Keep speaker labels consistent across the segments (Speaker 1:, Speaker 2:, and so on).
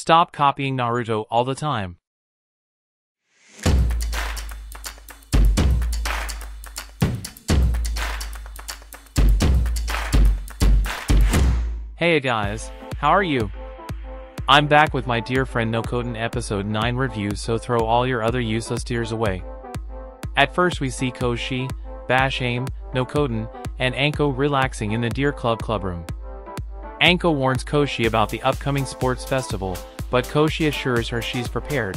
Speaker 1: Stop copying Naruto all the time. Hey guys, how are you? I'm back with my deer friend Nokotan episode 9 review so throw all your other useless tears away. At first we see Koshi, Bashame, Aim, Nokotan, and Anko relaxing in the Deer Club clubroom. Anko warns Koshi about the upcoming sports festival, but Koshi assures her she's prepared.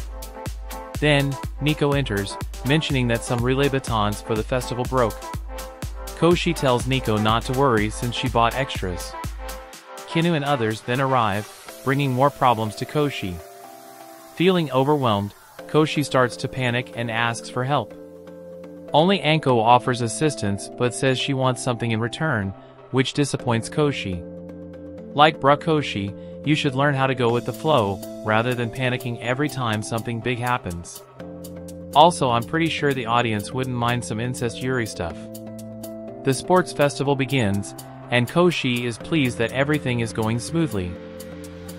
Speaker 1: Then, Neko enters, mentioning that some relay batons for the festival broke. Koshi tells Neko not to worry since she bought extras. Kinu and others then arrive, bringing more problems to Koshi. Feeling overwhelmed, Koshi starts to panic and asks for help. Only Anko offers assistance but says she wants something in return, which disappoints Koshi. Like Koshi, you should learn how to go with the flow, rather than panicking every time something big happens. Also I'm pretty sure the audience wouldn't mind some incest Yuri stuff. The sports festival begins, and Koshi is pleased that everything is going smoothly.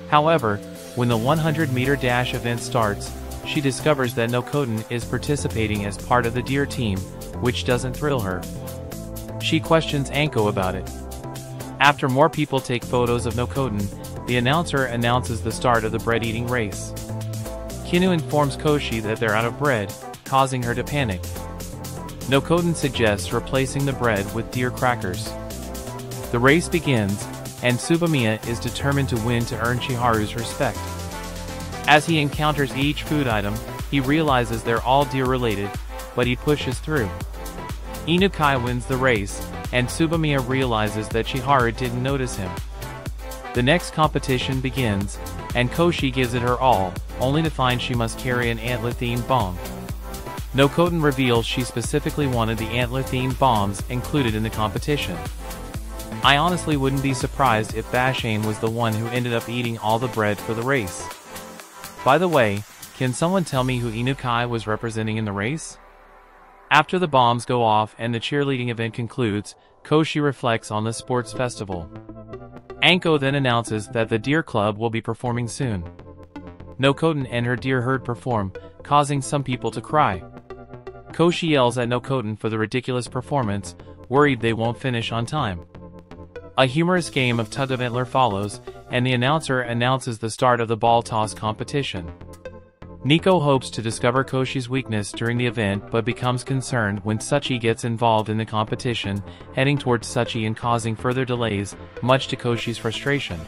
Speaker 1: However, when the 100 meter dash event starts, she discovers that Nokotan is participating as part of the Deer team, which doesn't thrill her. She questions Anko about it. After more people take photos of Nokotan, the announcer announces the start of the bread-eating race. Kinu informs Koshi that they're out of bread, causing her to panic. Nokotan suggests replacing the bread with deer crackers. The race begins, and Tsubameya is determined to win to earn Chiharu's respect. As he encounters each food item, he realizes they're all deer related, but he pushes through. Inukai wins the race, and Tsubameya realizes that Chiharu didn't notice him. The next competition begins, and Koshi gives it her all, only to find she must carry an antler-themed bomb. Nokotan reveals she specifically wanted the antler-themed bombs included in the competition. I honestly wouldn't be surprised if Bashame was the one who ended up eating all the bread for the race. By the way, can someone tell me who Inukai was representing in the race? After the bombs go off and the cheerleading event concludes, Koshi reflects on the sports festival. Anko then announces that the Deer Club will be performing soon. Nokotan and her deer herd perform, causing some people to cry. Koshi yells at Nokotan for the ridiculous performance, worried they won't finish on time. A humorous game of tug of antler follows, and the announcer announces the start of the ball toss competition. Neko hopes to discover Koshi's weakness during the event but becomes concerned when Suchi gets involved in the competition, heading towards Suchi and causing further delays, much to Koshi's frustration.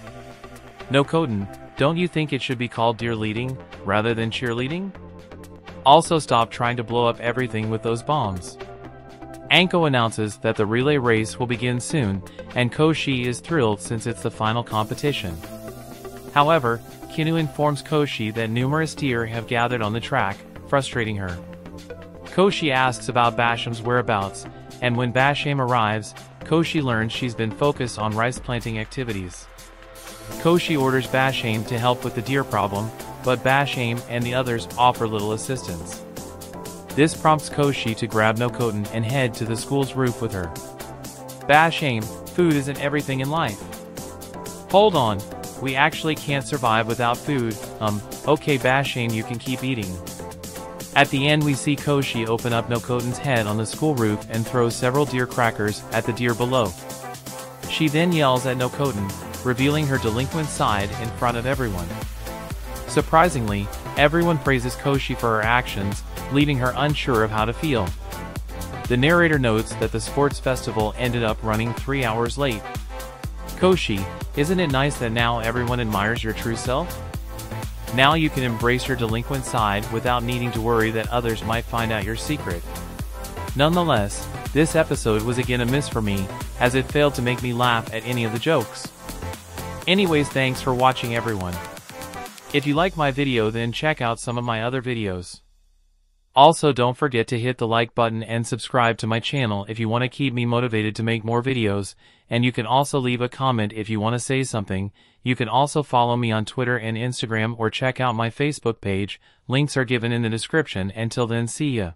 Speaker 1: Nokotan, don't you think it should be called deer leading, rather than cheerleading? Also stop trying to blow up everything with those bombs. Anko announces that the relay race will begin soon, and Koshi is thrilled since it's the final competition. However, Kinu informs Koshi that numerous deer have gathered on the track, frustrating her. Koshi asks about Basham's whereabouts, and when Basham arrives, Koshi learns she's been focused on rice planting activities. Koshi orders Basham to help with the deer problem, but Basham and the others offer little assistance. This prompts Koshi to grab Nokotan and head to the school's roof with her. Basham, food isn't everything in life. Hold on, we actually can't survive without food, um, okay Bashame you can keep eating. At the end we see Koshi open up Nokotan's head on the school roof and throw several deer crackers at the deer below. She then yells at Nokotan, revealing her delinquent side in front of everyone. Surprisingly, everyone praises Koshi for her actions, leaving her unsure of how to feel. The narrator notes that the sports festival ended up running three hours late. Koshi, isn't it nice that now everyone admires your true self? Now you can embrace your delinquent side without needing to worry that others might find out your secret. Nonetheless, this episode was again a miss for me, as it failed to make me laugh at any of the jokes. Anyways thanks for watching everyone. If you like my video then check out some of my other videos. Also don't forget to hit the like button and subscribe to my channel if you want to keep me motivated to make more videos, and you can also leave a comment if you want to say something. You can also follow me on Twitter and Instagram or check out my Facebook page, links are given in the description. Until then see ya.